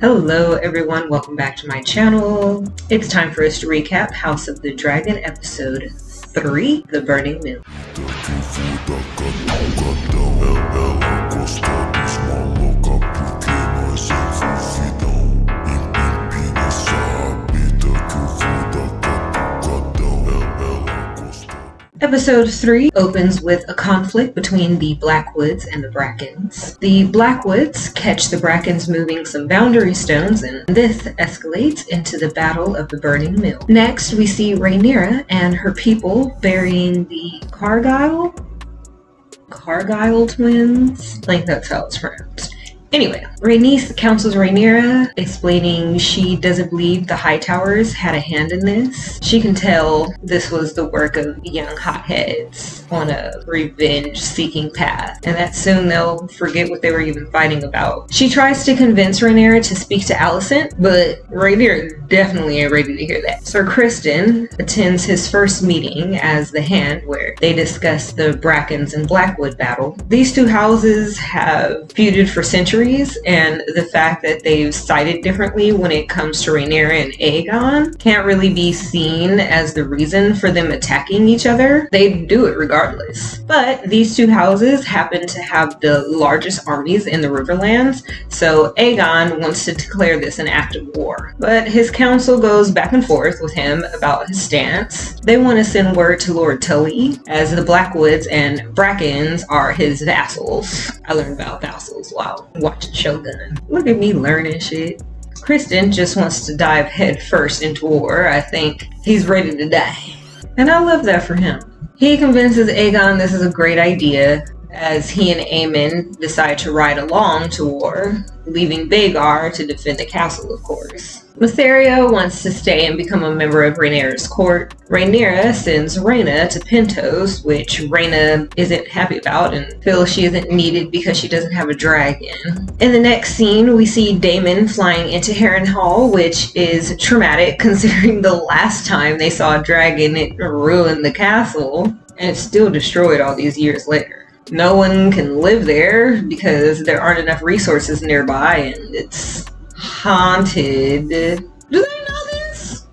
Hello everyone, welcome back to my channel. It's time for us to recap House of the Dragon episode 3, The Burning Mill. Episode 3 opens with a conflict between the Blackwoods and the Brackens. The Blackwoods catch the Brackens moving some boundary stones, and this escalates into the Battle of the Burning Mill. Next, we see Rhaenyra and her people burying the Cargyll? Cargyll twins? I think that's how it's pronounced. Anyway, Rhaenys counsels Rhaenyra, explaining she doesn't believe the Hightowers had a hand in this. She can tell this was the work of young hotheads on a revenge-seeking path, and that soon they'll forget what they were even fighting about. She tries to convince Rhaenyra to speak to Alicent, but Rhaenyra definitely ain't ready to hear that. Sir Criston attends his first meeting as the Hand, where they discuss the Brackens and Blackwood battle. These two houses have feuded for centuries and the fact that they've sided differently when it comes to Rhaenyra and Aegon can't really be seen as the reason for them attacking each other. They do it regardless. But these two houses happen to have the largest armies in the Riverlands, so Aegon wants to declare this an act of war. But his council goes back and forth with him about his stance. They want to send word to Lord Tully, as the Blackwoods and Brackens are his vassals. I learned about vassals while watching Shogun. Look at me learning shit. Criston just wants to dive headfirst into war. I think he's ready to die. And I love that for him. He convinces Aegon this is a great idea as he and Aemond decide to ride along to war, leaving Vhagar to defend the castle, of course. Mysaria wants to stay and become a member of Rhaenyra's court. Rhaenyra sends Rhaena to Pentos, which Rhaena isn't happy about and feels she isn't needed because she doesn't have a dragon. In the next scene, we see Daemon flying into Harrenhal, which is traumatic considering the last time they saw a dragon, it ruined the castle, and it's still destroyed all these years later no one can live there because there aren't enough resources nearby and it's haunted. Do they know this?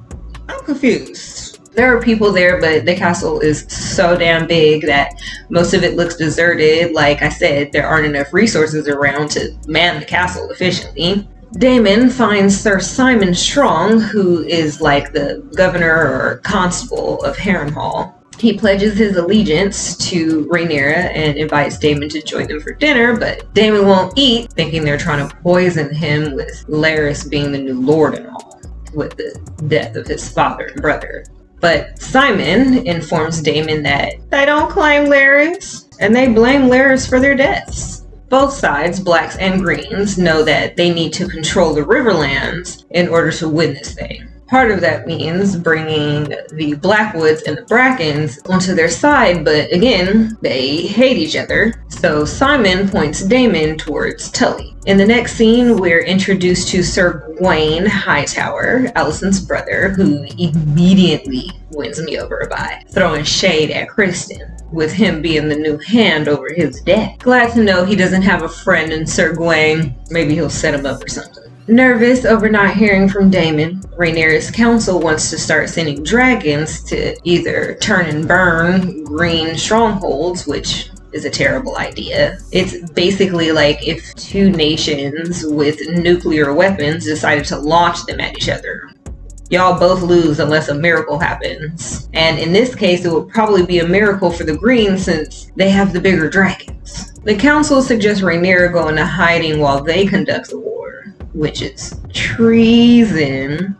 I'm confused. There are people there, but the castle is so damn big that most of it looks deserted. Like I said, there aren't enough resources around to man the castle efficiently. Daemon finds Sir Simon Strong, who is like the governor or constable of Harrenhal, he pledges his allegiance to Rhaenyra and invites Daemon to join them for dinner, but Daemon won't eat, thinking they're trying to poison him with Larys being the new lord and all, with the death of his father and brother. But Simon informs Daemon that they don't claim Larys, and they blame Larys for their deaths. Both sides, blacks and greens, know that they need to control the Riverlands in order to win this thing. Part of that means bringing the Blackwoods and the Brackens onto their side, but again, they hate each other. So Simon points Daemon towards Tully. In the next scene, we're introduced to Sir Gwayne Hightower, Alicent's brother, who immediately wins me over by throwing shade at Criston, with him being the new hand over his dad. Glad to know he doesn't have a friend in Sir Gwayne. Maybe he'll set him up or something. Nervous over not hearing from Daemon, Rhaenyra's council wants to start sending dragons to either turn and burn green strongholds, which is a terrible idea. It's basically like if two nations with nuclear weapons decided to launch them at each other. Y'all both lose unless a miracle happens. And in this case, it would probably be a miracle for the Greens since they have the bigger dragons. The council suggests Rhaenyra go into hiding while they conduct the war which is treason.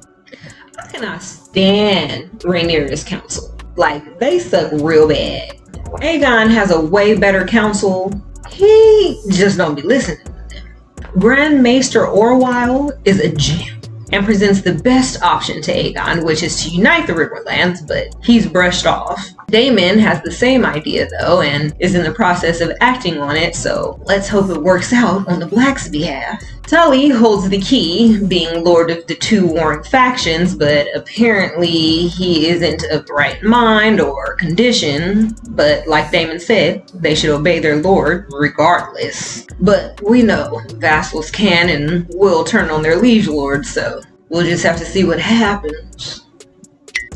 I cannot stand Rhaenyra's council. Like, they suck real bad. Aegon has a way better council. He just don't be listening to them. Grand Maester Orwyle is a gem and presents the best option to Aegon, which is to unite the Riverlands, but he's brushed off. Daemon has the same idea though and is in the process of acting on it, so let's hope it works out on the Black's behalf. Tully holds the key, being lord of the two warring factions, but apparently he isn't of right mind or condition. But like Daemon said, they should obey their lord regardless. But we know vassals can and will turn on their liege lords, so we'll just have to see what happens.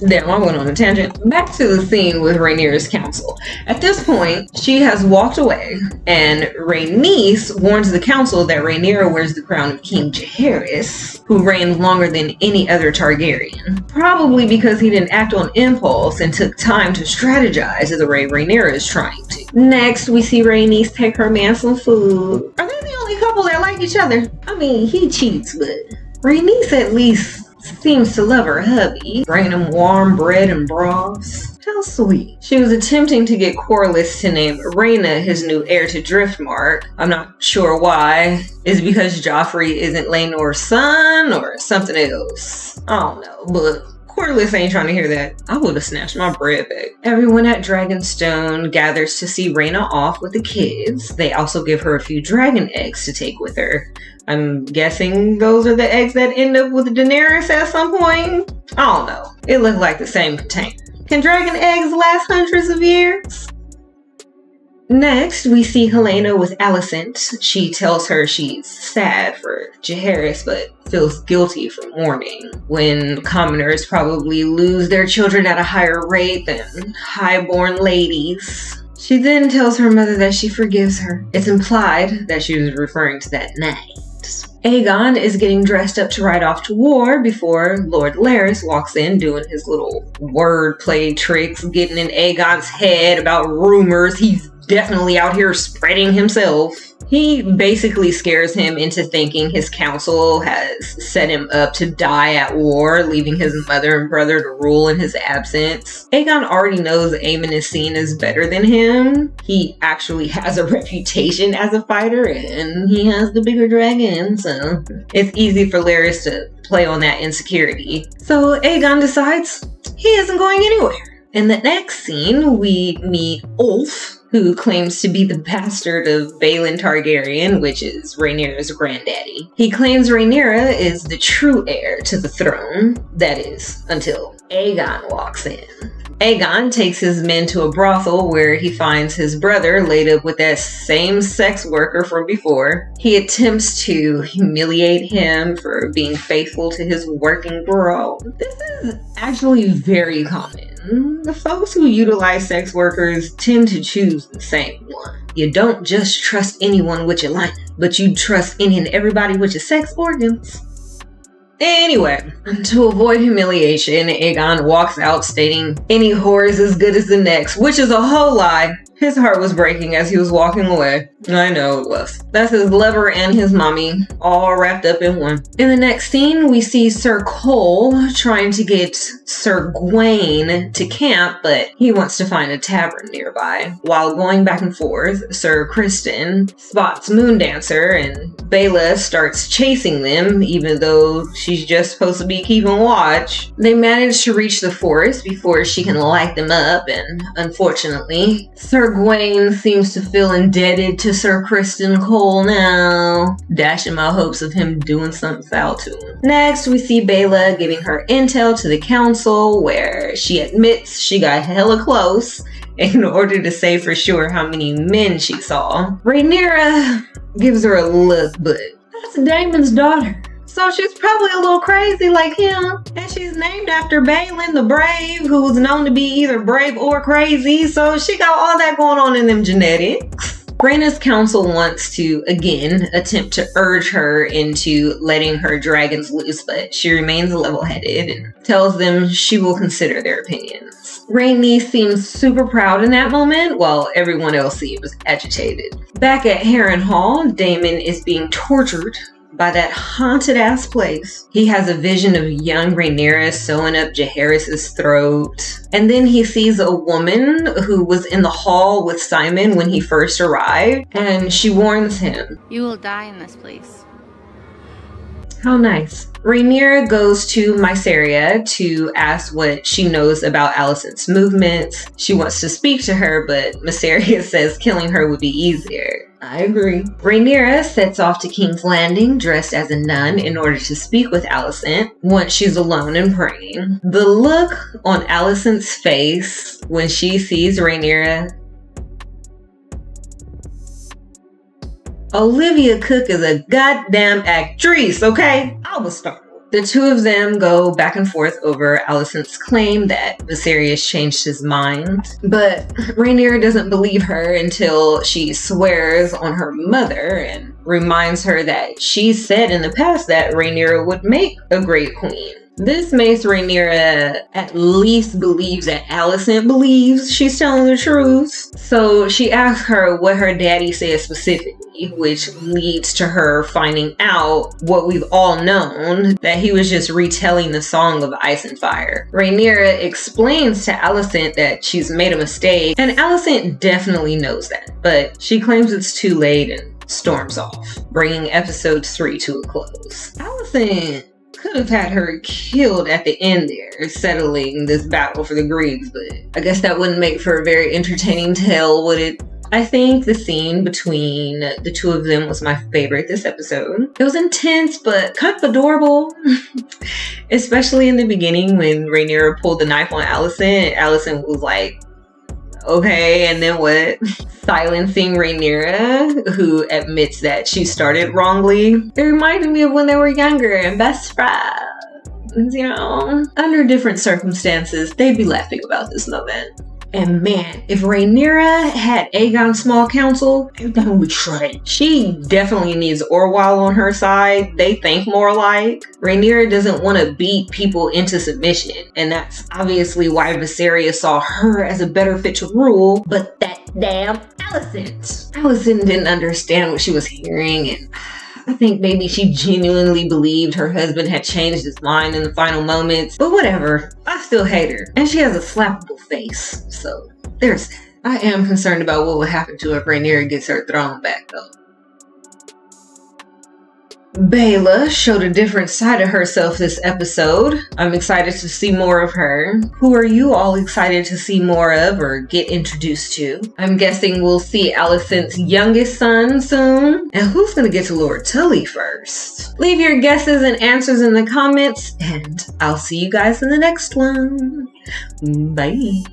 Damn, I went on a tangent. Back to the scene with Rhaenyra's council. At this point, she has walked away, and Rhaenys warns the council that Rhaenyra wears the crown of King Jaehaerys, who reigned longer than any other Targaryen. Probably because he didn't act on impulse and took time to strategize the way Rhaenyra is trying to. Next, we see Rhaenys take her man some food. Are they the only couple that like each other? I mean, he cheats, but Rhaenys at least seems to love her hubby, bringing him warm bread and broths. How sweet. She was attempting to get Corlys to name Rhaena his new heir to Driftmark. I'm not sure why. Is it because Joffrey isn't Laenor's son or something else? I don't know, but Corlys ain't trying to hear that. I would have snatched my bread back. Everyone at Dragonstone gathers to see Rhaena off with the kids. They also give her a few dragon eggs to take with her. I'm guessing those are the eggs that end up with Daenerys at some point. I don't know. It looked like the same container. Can dragon eggs last hundreds of years? Next, we see Helaena with Alicent. She tells her she's sad for Jaehaerys, but feels guilty for mourning. When commoners probably lose their children at a higher rate than highborn ladies. She then tells her mother that she forgives her. It's implied that she was referring to that night. Aegon is getting dressed up to ride off to war before Lord Larys walks in doing his little wordplay tricks, getting in Aegon's head about rumors he's definitely out here spreading himself. He basically scares him into thinking his council has set him up to die at war, leaving his mother and brother to rule in his absence. Aegon already knows Aemond is seen as better than him. He actually has a reputation as a fighter and he has the bigger dragon, so it's easy for Larys to play on that insecurity. So Aegon decides he isn't going anywhere. In the next scene, we meet Ulf, who claims to be the bastard of Baelon Targaryen, which is Rhaenyra's granddaddy. He claims Rhaenyra is the true heir to the throne, that is, until Aegon walks in. Aegon takes his men to a brothel where he finds his brother laid up with that same sex worker from before. He attempts to humiliate him for being faithful to his working bro. This is actually very common. The folks who utilize sex workers tend to choose the same one. You don't just trust anyone with your life, but you trust any and everybody with your sex organs. Anyway, to avoid humiliation, Aegon walks out stating, Any whore is as good as the next, which is a whole lie. His heart was breaking as he was walking away. I know it was. That's his lover and his mommy, all wrapped up in one. In the next scene, we see Sir Cole trying to get Sir Gwayne to camp, but he wants to find a tavern nearby. While going back and forth, Sir Criston spots Moondancer and Baela starts chasing them, even though she's just supposed to be keeping watch. They manage to reach the forest before she can light them up, and unfortunately, Sir Gwayne seems to feel indebted to Sir Criston Cole now, dashing my hopes of him doing something foul to him. Next, we see Baela giving her intel to the council, where she admits she got hella close in order to say for sure how many men she saw. Rhaenyra gives her a look, but that's Daemon's daughter. So she's probably a little crazy like him. And she's named after Baelon the Brave, who's known to be either brave or crazy. So she got all that going on in them genetics. Rhaena's council wants to, again, attempt to urge her into letting her dragons loose, but she remains level headed and tells them she will consider their opinions. Rhaenys seems super proud in that moment, while everyone else seems agitated. Back at Harrenhal, Daemon is being tortured by that haunted ass place. He has a vision of young Rhaenyra sewing up Jaehaerys' throat. And then he sees a woman who was in the hall with Simon when he first arrived, and she warns him. You will die in this place. How nice. Rhaenyra goes to Mysaria to ask what she knows about Alicent's movements. She wants to speak to her, but Mysaria says killing her would be easier. I agree. Rhaenyra sets off to King's Landing dressed as a nun in order to speak with Alicent once she's alone and praying. The look on Alicent's face when she sees Rhaenyra Olivia Cooke is a goddamn actress, okay? I was startled. The two of them go back and forth over Alicent's claim that Viserys changed his mind, but Rhaenyra doesn't believe her until she swears on her mother and reminds her that she said in the past that Rhaenyra would make a great queen. This makes Rhaenyra at least believe that Alicent believes she's telling the truth. So she asks her what her daddy said specifically, which leads to her finding out what we've all known, that he was just retelling the song of Ice and Fire. Rhaenyra explains to Alicent that she's made a mistake, and Alicent definitely knows that, but she claims it's too late and storms off, bringing episode 3 to a close. Alicent could have had her killed at the end there, settling this battle for the Greens, but I guess that wouldn't make for a very entertaining tale, would it? I think the scene between the two of them was my favorite this episode. It was intense, but kind of adorable. Especially in the beginning when Rhaenyra pulled the knife on Alicent. Allison was like, okay, and then what? Silencing Rhaenyra, who admits that she started wrongly. It reminded me of when they were younger and best friends. You know, under different circumstances, they'd be laughing about this moment. And man, if Rhaenyra had Aegon small council, everything would trade. She definitely needs Orwyle on her side. They think more alike. Rhaenyra doesn't want to beat people into submission, and that's obviously why Viserys saw her as a better fit to rule. But that damn Alicent, Alicent didn't understand what she was hearing, and I think maybe she genuinely believed her husband had changed his mind in the final moments. But whatever, I still hate her. And she has a slappable face. So there's that. I am concerned about what will happen to her if Rhaenyra gets her throne back though. Baela showed a different side of herself this episode. I'm excited to see more of her. Who are you all excited to see more of or get introduced to? I'm guessing we'll see Alicent's youngest son soon. And who's gonna get to Lord Tully first? Leave your guesses and answers in the comments, and I'll see you guys in the next one. Bye.